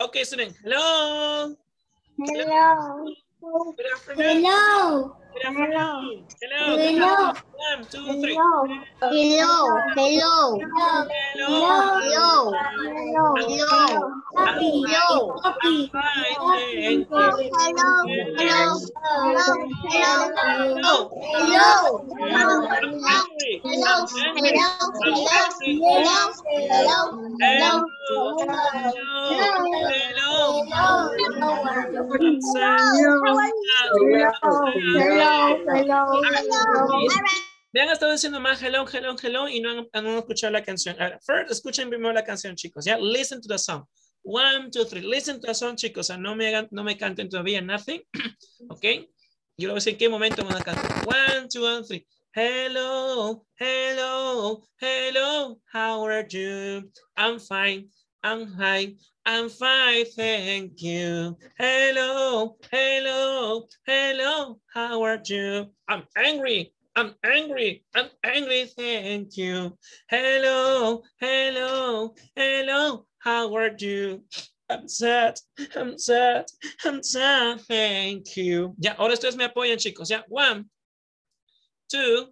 Okay, student. Hello. Hello. Good afternoon. Hello. Good afternoon. Hello. Hello. One, two, three. Hello. Hello. Hello. Hello. Hello. Hello. Happy. Hello. Happy. Fine, thank you. Hello. Hello. Hello. Hello. Hello. Hello. Hello. Hello. Hello. Hello. Hello. Han estado diciendo más hello, hello, hello y no han, escuchado la canción. Ahora, first, escuchen primero la canción, chicos. Ya, listen to the song. One, two, three. Listen to the song, chicos. O no me hagan, no me canten todavía nothing. ¿Ok? Yo lo voy a decir en qué momento van a cantar. One, two, and three. Hello, hello, hello. How are you? I'm fine. I'm fine. I'm fine, thank you. Hello, hello, hello. How are you? I'm angry. I'm angry. I'm angry. Thank you. Hello, hello, hello. How are you? I'm sad. I'm sad. I'm sad. Thank you. Ya, ahora ustedes me apoyan, chicos. Ya, one, two,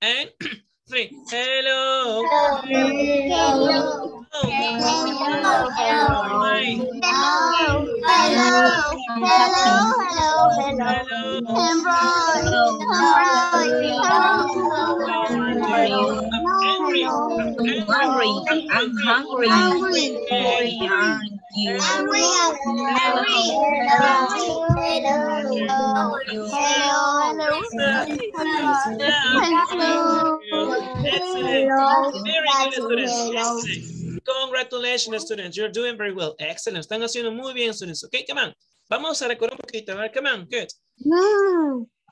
and three. Hello. Hello. Hi. I'm angry. I'm hungry. Hungry. Hungry. Excellent. Very good, students. Excellent. Congratulations, students. You're doing very well. Excellent. Están haciendo muy bien, students. Okay, come on. Vamos a recordar un poquito. A ver, come on. Good.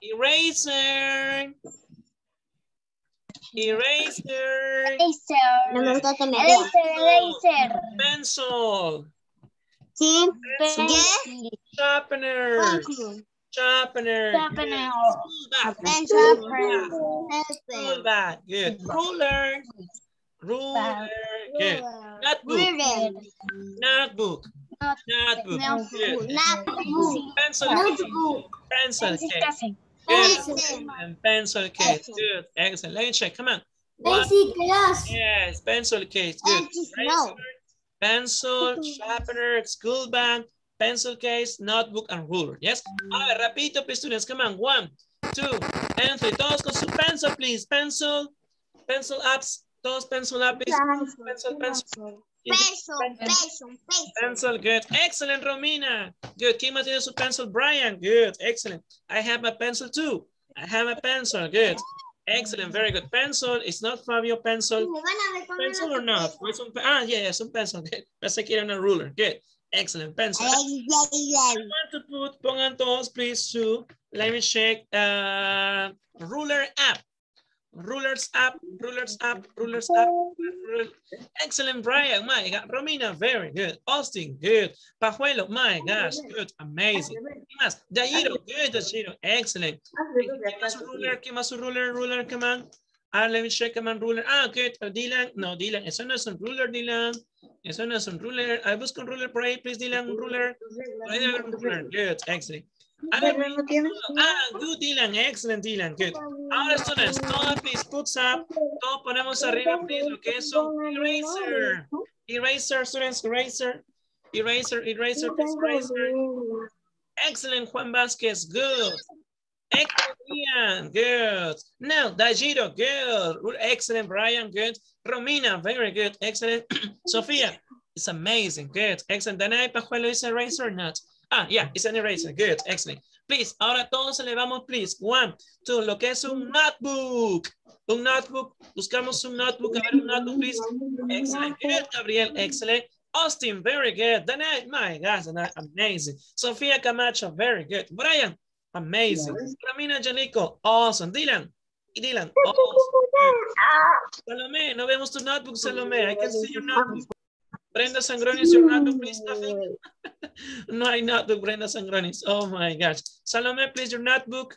Eraser. Eraser. No me gusta que me vean. Pencil. Sí. Pencil. Sharpener. Sharpener. Sharpener. School bag. School bag. Good. Ruler. Ruler. Good. Notebook. Notebook. Notebook. Good. Pencil case. Pencil case. Good. And pencil case. Good. Excellent. Let me check. Come on. Basic class. Yes. Pencil case. Good. Pencil, sharpener, school bag, pencil case, notebook, and ruler. Yes. A ver, rapidito, please, students. Come on. One, two, and three. Todos con su pencil, please. Pencil, pencil ups. Todos pencil up, please. Pencil, pencil. Peso, peso, peso. Pencil, good. Excellent, Romina. Good. ¿Quién más tiene su pencil? Brian. Good. Excellent. I have a pencil too. I have a pencil. Good. Excellent. Very good. Pencil. It's not Fabio pencil. Pencil or not? Or it's un- ah, yeah, it's a pencil. Good. Pensé que era una ruler. Good. Excellent. Pencil. I want to put, pongan todos, please, to, let me check, uh, ruler app. Rulers up, rulers up, rulers up. Excellent, Brian. My God. Romina, very good. Austin, good. Pajuelo, my gosh, good. Amazing. ¿Qué más? Dayiro, good, Dayiro. Excellent. ¿Qué más ruler? ¿Qué más ruler? Ruler, come on. Ah, let me check, come on, ruler. Ah, good. Uh, Dylan, no, Dylan. Eso no es un ruler, Dylan. Eso no es un ruler. I busco un ruler por ahí, please, Dylan, un ruler. Ruler. Good, excellent. A ver, ah, good, Dylan. Excellent, Dylan. Good. Ahora, students, todos, please, puts up. Todos ponemos arriba, please, lo que es un eraser. Eraser, students, eraser. Eraser, eraser, please, eraser. Excellent, Juan Vasquez. Good. Excellent. Good. Now, Dayiro. Good. Excellent, Brian. Good. Romina. Very good. Excellent. Sofia. It's amazing. Good. Excellent. Danay Pajuelo is eraser or not? Ah, yeah, it's an eraser. Good. Excellent. Please, ahora todos elevamos, please. One, two, lo que es un notebook. Un notebook. Buscamos un notebook. A ver, un notebook, please. Excellent. Good, Gabriel. Excellent. Austin, very good. Danay, my gosh, Danay, amazing. Sofia Camacho, very good. Brian, amazing. Ramina Janico, awesome. Dylan, Dylan, awesome. Salome, no vemos tu notebook, Salome. I can see your notebook. Brenda Sangronis, your notebook, please. Nothing. no hay notebook, Brenda Sangronis. Oh my gosh. Salome, please, your notebook.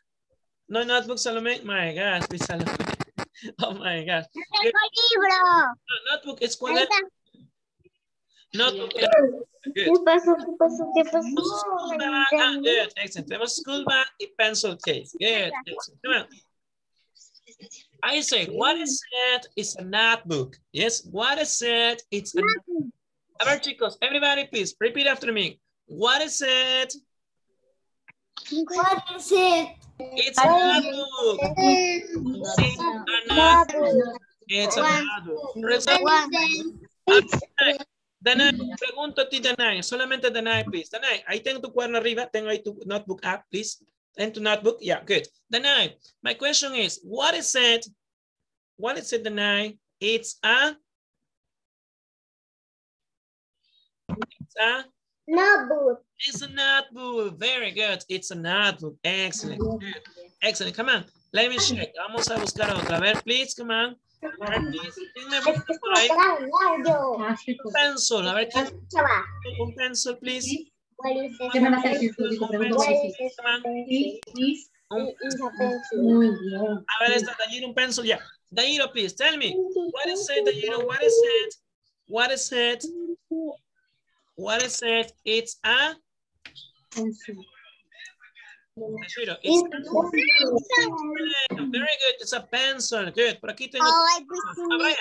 No notebook, Salome. My gosh, please, Salome. Oh my gosh. Good. libro. No, notebook, es cuaderno. Notebook. ¿Qué Good. pasó? ¿Qué pasó? ¿Qué pasó? School bag. Ah, good. Excellent. Tenemos school bag y pencil case. Good. Excellent. Come on. I say, what is it? It's a notebook. Yes, what is it? It's a notebook. A ver, chicos, everybody, please repeat after me. What is it? What is it? It's a notebook. It's a notebook. It's a notebook. For example, Danay, pregunto a ti, Danay, solamente Danay, please. Danay, ahí tengo tu cuaderno arriba, tengo ahí tu notebook app, please. And to notebook, yeah, good. Danay, my question is, what is it? What is it, Danay? It's a, it's a, Notebook. it's a notebook. Very good. It's a notebook. Excellent. Good. Excellent. Come on. Let me check. Vamos a buscar otra. A ver, please, come on. A ver, please. ¿Quién me busca por ahí? Un pencil. A ver, ¿quién? Un pencil, please. Muy bien. A ver, esta, Dayiro, un pencil, ya. Dayiro, please, tell me. What is it, Dayiro? What is it? What is it? What is it? It's a... Dayiro, it's a... Very good, it's a pencil. Good. Por aquí tengo... Ah,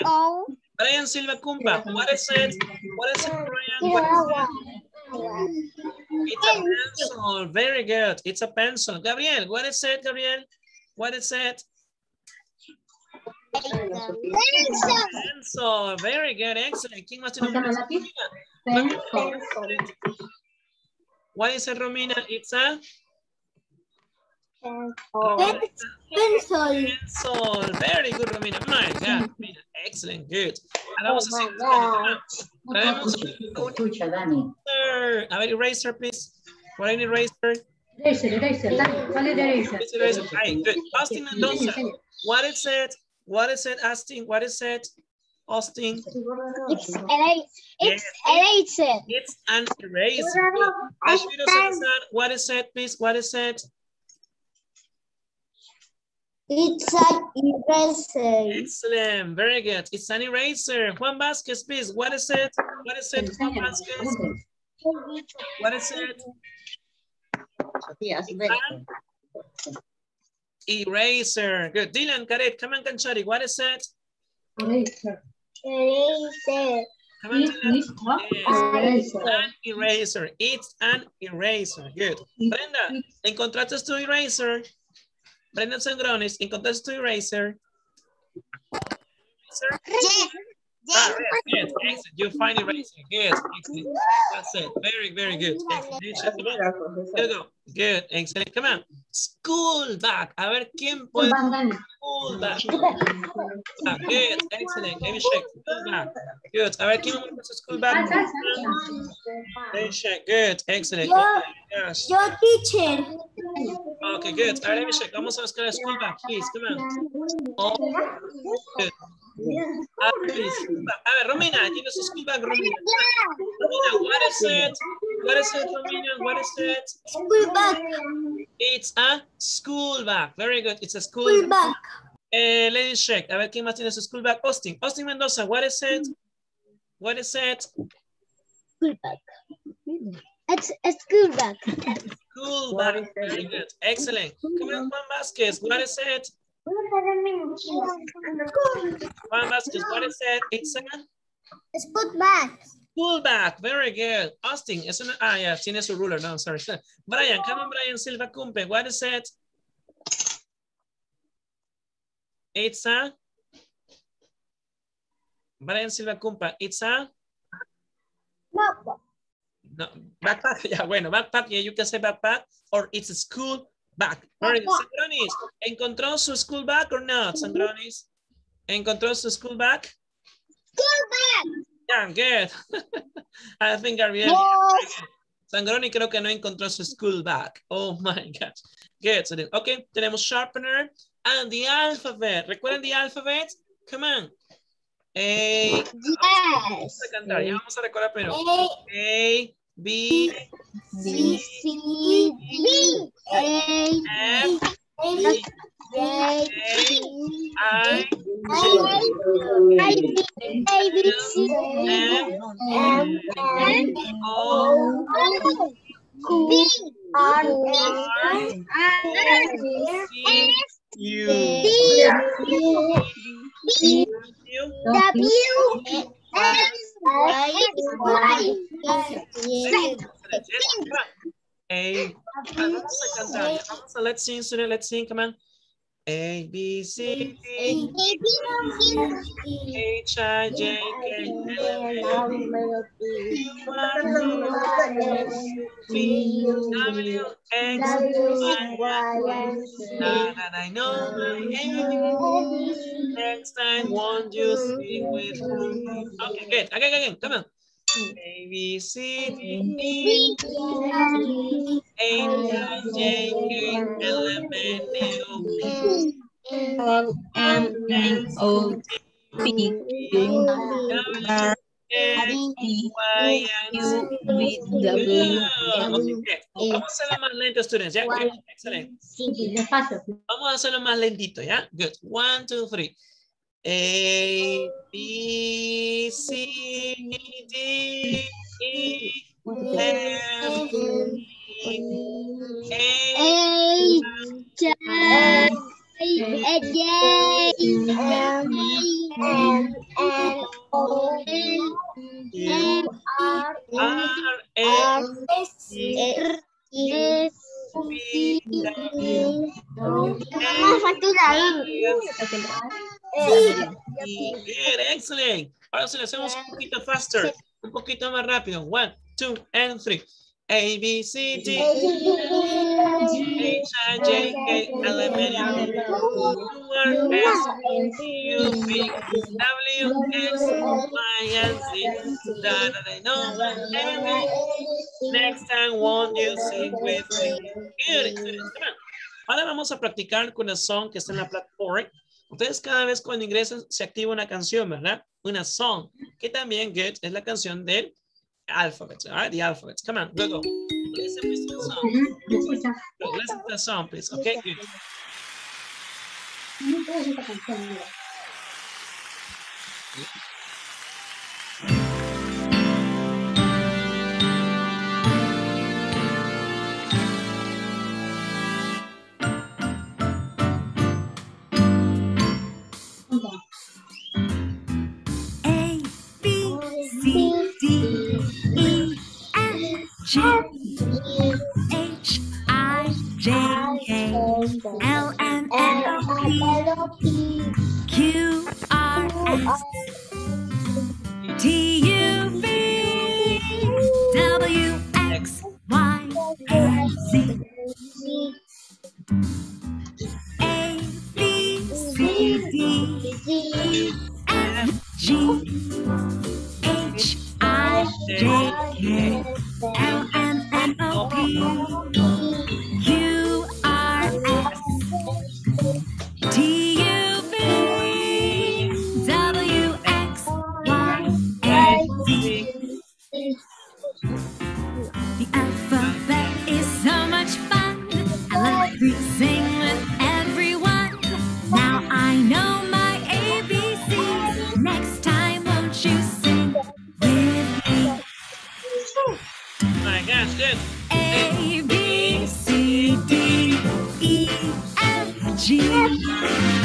oh, Brian Silva Kumba. What is it? What is it, Brian? What is it? It's a pencil. Very good. It's a pencil. Gabriel, what is it, Gabriel? What is it? Pencil. Very good. Excellent. ¿Quién más tiene un Falta pencil? What is it, Romina? It's a Pencil. pencil. Very good, Romina. My God. Romina. Excellent. Good. Ahora vamos a Oh my hacer. God. Traemos Escucha, Dani. eraser. A ver, eraser, please. What any eraser? Eraser, eraser, Dani. ¿Cuál es eraser? Please eraser. Right, good. Austin Mendoza. What is it? What is it, Austin? What is it? Austin. It's erase. It's eraser. It's an eraser. Good. Ashiro Salazar, what is it, please? What is it? It's an eraser. Excellent. Very good. It's an eraser. Juan Vasquez, please. What is it? What is it, Juan Vasquez? What is it? Sofía, An eraser. Good. Dylan Caret, come on, Canchari. What is it? Eraser. Eraser. Come on, Sí, Dylan. sí, ¿no? Yes. Eraser. An eraser. It's an eraser. Good. Brenda, ¿encontraste tu eraser? Brenda Sangronis, ¿encontraste tu eraser? Eraser? Yes. Ah, yes, good. Excellent. You find eraser. Good. Excellent. That's it. Very, very good. Excellent. You should- Come on. Here we go. Good. Excellent. Come on. School bag. A ver, ¿quién puede? School bag. Ah, good. Excellent. Let me check. School bag. Good. A ver, ¿quién me su school bag? Let me check. Good. Excellent. Yo. Yes. Yo, teacher. Okay, good. A ver, let me check. Vamos a buscar el school bag, please. Come on. Oh, good. A ver, please. School bag. A ver, Romina, tiene su school bag, Romina. Romina, what is it? What is it, Romina? What is it? School bag. It's a school bag. Very good. It's a school School bag. Eh, let me check. A ver quién más tiene su school bag. Austin. Austin Mendoza, what is it? What is it? School bag. It's a school bag. School bag. Very good. Excellent. Come on, Juan Vasquez. What is it? Vasquez, what is it? It's a School bag. school bag. Very good. Austin, una, ah, yeah, tiene su ruler. No, sorry. Brian, come on, Brian Silva Cumpe. What is it? It's a Brian Silva Cumpa. It's a Notebook. No, backpack, yeah, bueno, backpack, yeah, you can say backpack, or it's a school good. Sangronis, ¿encontró su school bag or not, Sangronis? ¿Encontró su school bag? School bag. Yeah, good. I think Gabriel. Yes. Sangroni creo que no encontró su school bag. Oh my gosh. Good. So then, okay, tenemos sharpener and the alphabet. ¿Recuerdan the alphabet? Come on. A, Yes. vamos a cantar, ya vamos a recordar primero. A, A, B, B, C, D, A, F, F, A, I, I, A, B, C, M, M, N, O, B, R, S, C, U, U, W, X, Y, Y, Z. A, vamos a cantar, ya. vamos a let's sing, student, let's sing, come on. A, B, C, D, H, I, J, K, L, M, N, P, W, X, Y, know my. Next time, won't you sing with me? Okay, good. Again, again, come on. A, B, C, D, E, H, I, J, K, L, M, N, O, P, M N O P Q R X, Y, and Z. V W Good. Okay, good. Vamos a hacerlo más lento, students. ¿ya? Good. Excelente. Despacio. Vamos a hacerlo más lentito, ¿ya? Good. One, two, three. A, B, C, D, E, F, Ahora se lo hacemos un poquito faster, un poquito más rápido. One, two, and three. A, B, C, D, H, I, J, K, L, M, N, O, P, Q, R, S, T, U, V, W, X, Y, Z. Da, da, da, no, every Next time, won't you sing with me? Good. Ahora vamos a practicar con el song que está en la plataforma. Ustedes cada vez cuando ingresan se activa una canción, ¿verdad? Una song, que también, good, es la canción del alphabet, all right? The alphabet. Come on, go, go. Listen to the song. Ujú, me escucha. Go, listen to the song, please. Okay, good. L, M, N, O, P, Q, R, S, T, U, V, W, X, Y, Z. A, B, C, D, E, F, G, A, B, C, D, E, F, G,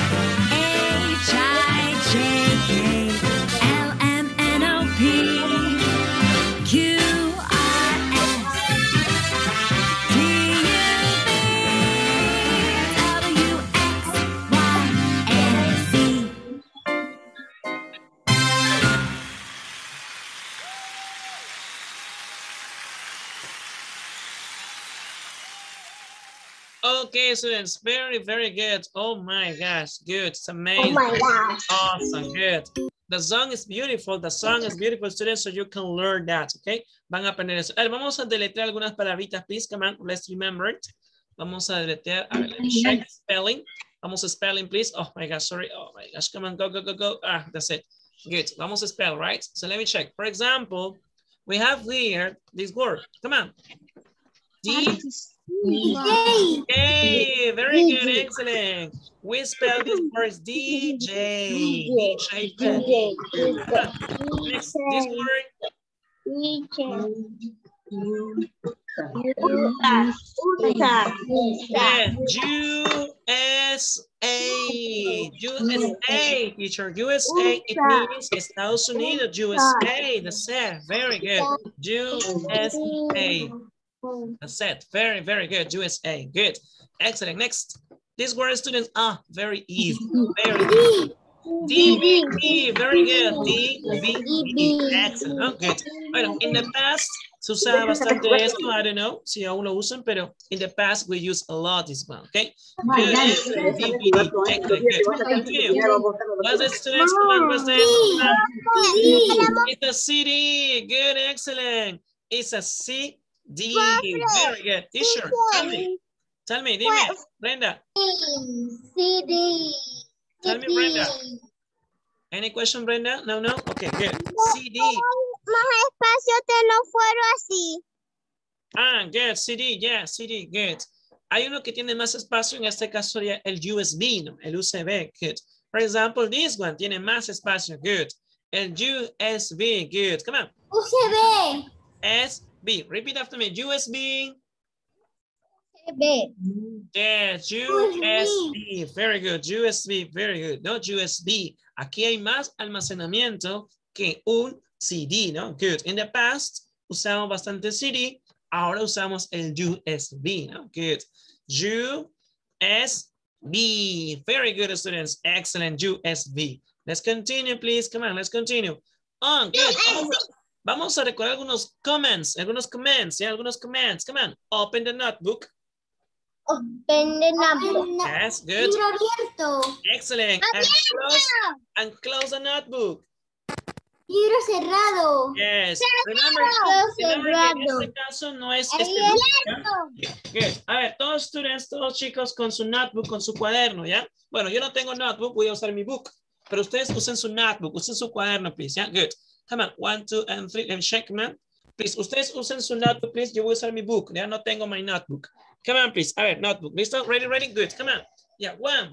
Okay, students, very, very good. Oh my gosh, good. It's amazing. Oh my gosh. Awesome, good. The song is beautiful. The song is beautiful, students, so you can learn that, okay? Van a aprender eso. A ver, vamos a deletrear algunas palabritas, please. Come on, let's remember it. Vamos a deletrear. A ver, let me check spelling. Vamos a spelling, please. Oh my gosh, sorry. Oh my gosh, come on, go, go, go, go. Ah, that's it. Good. Vamos a spell, right? So let me check. For example, we have here this word. Come on. D. DJ. Hey, very good, excellent. We spell this word DJ. DJ. DJ. Next, this word USA. Yeah, USA. USA, teacher. USA, it means Estados Unidos, USA. The set. Very good. USA. The set. Very, very good. USA. Good. Excellent. Next. This word students are very easy. Very easy. DVE. Very good. DVE. Excellent. Oh, good. Bueno, in the past, se usaba bastante esto. I don't know si aún lo usan, pero in the past we use a lot this one. Okay. Good. Excellent. DVE. Excellent. Good. Continue. What's the students? Come on, what's the It's a CD. Good. Excellent. It's a CD. Very good. T-shirt. Tell me. Tell me. Dime. Brenda. CD. Tell me, Brenda. Any question, Brenda? No, no? Okay, good. CD. Más espacio te no fueron así. Ah, good. CD, yeah, CD, good. Hay uno que tiene más espacio, en este caso sería el USB, ¿no? El USB, good. For example, this one tiene más espacio, good. El USB, good. Come on. USB. SB. Repeat after me. USB. USB. Yes, USB. Very good. USB, very good. No, USB. Aquí hay más almacenamiento que un CD, ¿no? Good. In the past, usamos bastante CD. Ahora usamos el USB, ¿no? Good. USB. Very good, students. Excellent. USB. Let's continue, please. Come on, let's continue. On, good. Vamos a, recordar algunos comments, algunos comments, yeah, algunos comments. Come on, open the notebook. Open the number. Yes, good. Libro abierto. Excellent. And close, and close the notebook. Libro cerrado. Yes. Remember, remember que en este caso no es este Good. A ver, todos students, todos chicos con su notebook, con su cuaderno, ¿ya? Bueno, yo no tengo notebook, voy a usar mi book. Pero ustedes usen su notebook, usen su cuaderno, please, ¿ya? Good. Come on, one, two, and three, and check, man. Please, ustedes usen su notebook, please. Yo voy a usar mi book, ya no tengo my notebook. Come on, please. A ver, notebook. ¿Listo? Ready, ready? Good. Come on. Yeah, one,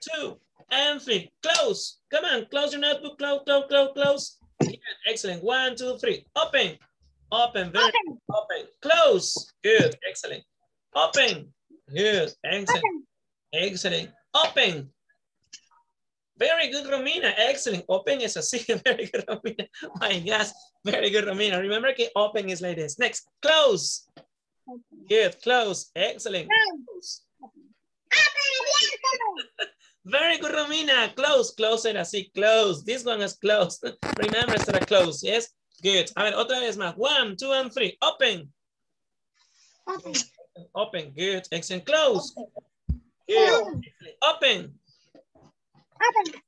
two, and three. Close. Come on, close your notebook. Close, close, close, close. Yeah, excellent. One, two, three. Open. Open. Very open. open. Close. Good. Excellent. Open. Good. Excellent. Open. Excellent. Open. Very good, Romina. Excellent. Open is así. Very good, Romina. My gosh. Very good, Romina. Remember que open is like this. Next. Close. Good. Close. Excellent. Close. Very good, Romina. Close, close era así, close. This one is close. Remember, será close, yes? Good. A ver, otra vez más. One, two, and three. Open. Open. Open. Good. Excellent. Close. Good. Open. Open.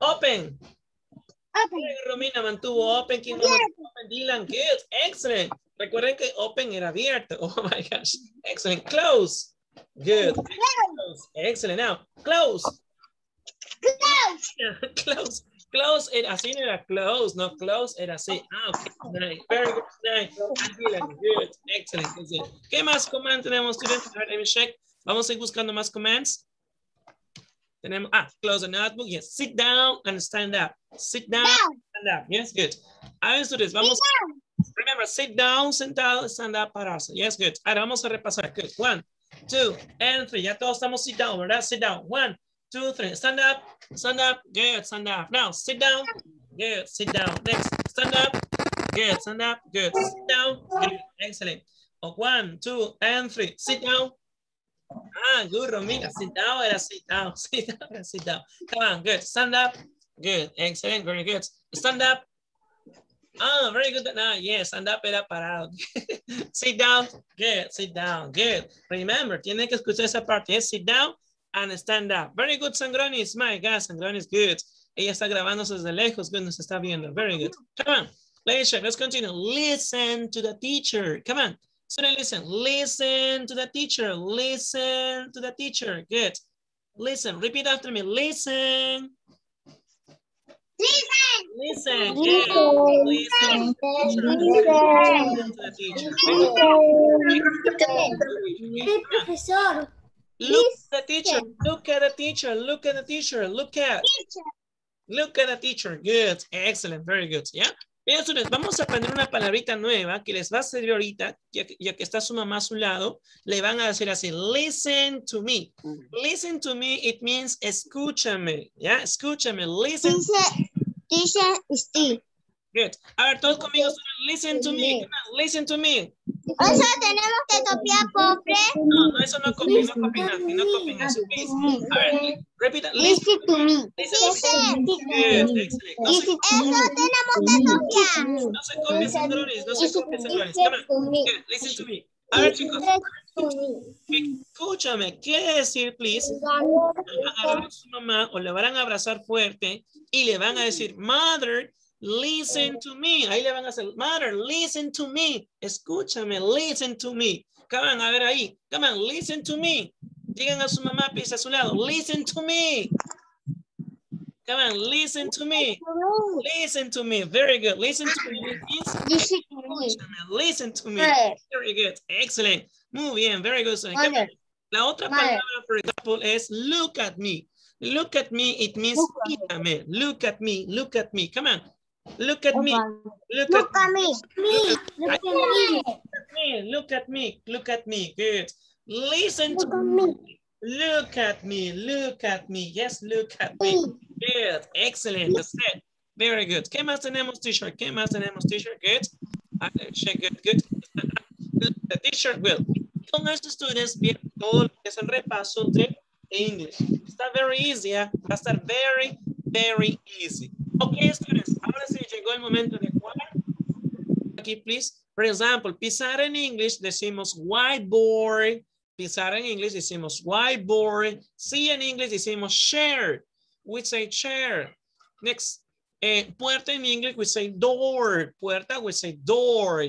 Open. Open. Romina mantuvo open. ¿Quién no open? Dylan. Good. Excellent. Recuerden que open era abierto. Oh my gosh. Excellent. Close. Good. Close. Excellent. Now, close. Close. close. Close era así, no era close, no close era así. Ah, ok. Nice. Very good. Nice. Good. Excellent. Excellent. ¿Qué más command tenemos, students? Let me check. Vamos a ir buscando más commands. Tenemos, ah, close the notebook. Yes. Sit down and stand up. Sit down, Down. stand up. Yes, good. A ver, students, vamos. Remember, sit down, sentado, stand up, pararse. Yes, good. Ahora vamos a repasar. Good. One, two, and three. Ya todos estamos sit down, ¿verdad? Sit down. One, two, three. Stand up, stand up. Good, stand up. Now, sit down. Good, sit down. Next, stand up. Good, stand up. Good, sit down. Good, excellent. One, two, and three. Sit down. Ah, good, Romina. Sit down, era sit down. Sit down, era sit down. Come on, good. Stand up. Good, excellent, very good. Stand up. Ah, very good. Now, yes, stand up era parado. sit down. Good, sit down. Good. Remember, tiene que escuchar esa parte. Yes, sit down and stand up. Very good, Sangronis. My God, Sangronis, good. Ella está grabándose desde lejos. Good, nos está viendo. Very good. Come on. Let's continue. Listen to the teacher. Come on. Student, listen. Listen to the teacher. Listen to the teacher. Good. Listen. Repeat after me. Listen. Listen. Listen. Yeah. Listen. Listen to the teacher. Hey, profesor. Look at the teacher. Look at the teacher. Look at the teacher. Look at. Look at the teacher. Good. Excellent. Very good. Yeah. Bien, students, vamos a aprender una palabrita nueva que les va a servir ahorita, ya que, ya que está su mamá a su lado, le van a decir así, listen to me. Listen to me, it means escúchame, ¿ya? Escúchame, listen. Dice, dice Steve. Good. A ver, todos conmigo, listen to me, listen to me. O sea, tenemos que copiar, pobre. No, no, eso no copien, no copien así, no copien eso, please. A ver, repita, listen, to me. listen. Good, excellent. No Eso tenemos que copiar. no se copien sendrones, no se copien sendrones. Come on, good, listen to me. A ver, chicos, escúchame, quiere decir, please, van a agarrar a su mamá o le van a abrazar fuerte y le van a decir, mother, listen to me. Ahí le van a hacer, mother, listen to me. Escúchame, listen to me. Come on, a ver ahí. Come on, listen to me. Digan a su mamá, pisa a su lado, listen to me. Come on, listen to me. Listen to me. Very good. Listen to me. Listen to me. Listen to me. Very good. Excellent. Muy bien. Very good. Sonia. Come on. La otra palabra, for example, es look at me. Look at me, it means Look at mírame. Look at me, look at me. Come on. Look at me, look Look at at me. Look Look at me. me, look at me, look at me. Good. Listen to Look at me. Look at me, look at me. Yes, look at me. Good, excellent. That's it. Very good. ¿Qué más tenemos, teacher? ¿Qué más tenemos, teacher? Good. Uh, check, good, good. The teacher will. Con estos students, bien, todo lo que es el repaso de English. Está very easy, ¿eh? Va a estar very, very easy. Ok, students, ahora sí llegó el momento de jugar. Aquí, please. For example, pisar en English decimos whiteboard. Pisar en English decimos whiteboard. Sí en English decimos share. We say chair. Next. Eh, puerta en English we say door. Puerta we say door.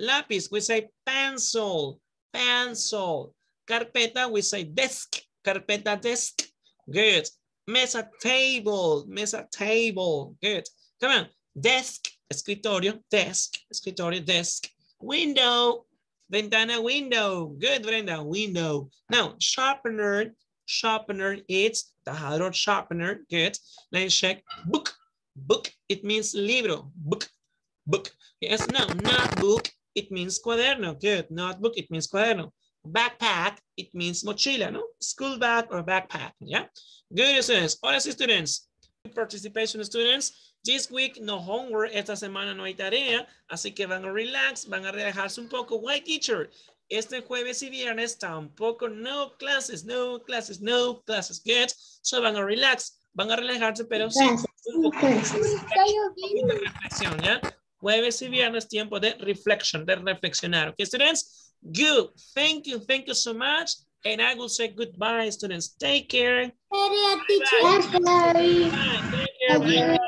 Lápiz we say pencil. Pencil. Carpeta we say desk. Carpeta desk. Good. Mesa table. Mesa table. Good. Come on. Desk. Escritorio. Desk. Escritorio. Desk. Window. Ventana window. Good, Brenda. Window. Now, sharpener. Sharpener. It's tajador sharpener. Good. Let's check. Book. Book. It means libro. Book. Book. Yes, no, not book. It means cuaderno. Good. Notebook. It means cuaderno. Backpack. It means mochila, no? School bag or backpack. Yeah. Good, students. Ahora sí, students. Participation students. This week no homework. Esta semana no hay tarea. Así que van a relax, van a relajarse un poco. Why, teacher? Este jueves y viernes tampoco no clases, no clases, no clases. Good. So van a relax, van a relajarse, pero sí. Un poco de reflexión, ¿ya? Jueves y viernes, tiempo de reflection, de reflexionar. Okay, students? Good. Thank you. Thank you so much. And I will say goodbye, students. Take care. Bye. Take care. Bye.